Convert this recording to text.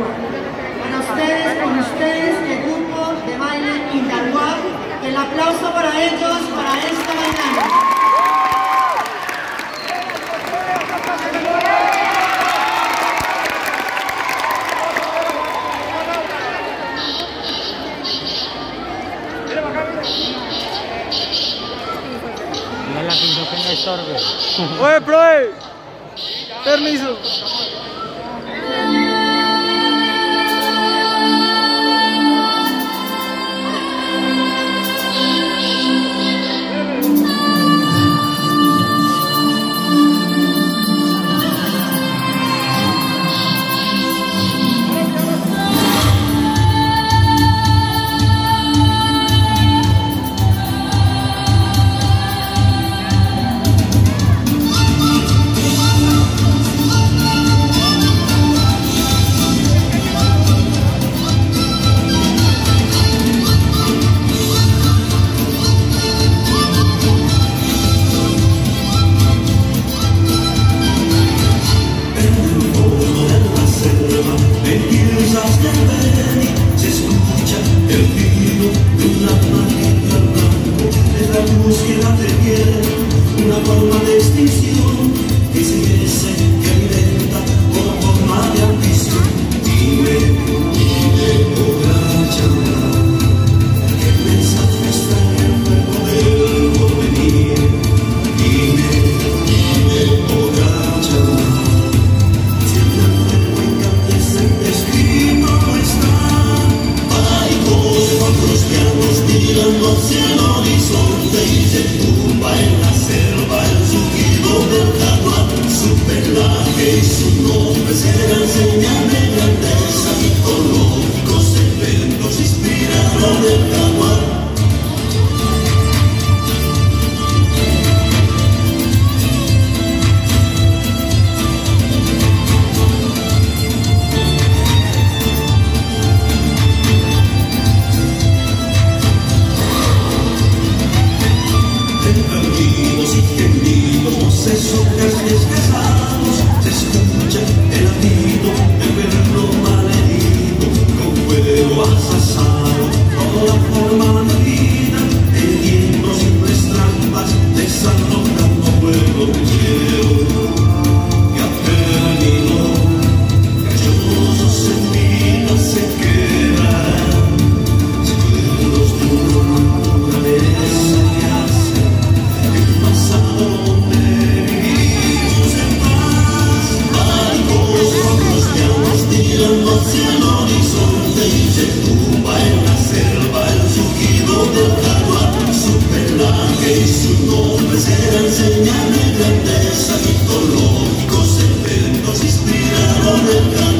Para ustedes, con ustedes, el grupo de baile el aplauso para ellos para esta mañana. la que no estorbe. ¡Oye, profe! Permiso. love. mirando hacia el horizonte y se tumba en la selva el subido del jaguar. Su pelaje y su nombre serán señales. noche te que su nombre será enseñarme grandeza mitológicos eventos inspiraron el.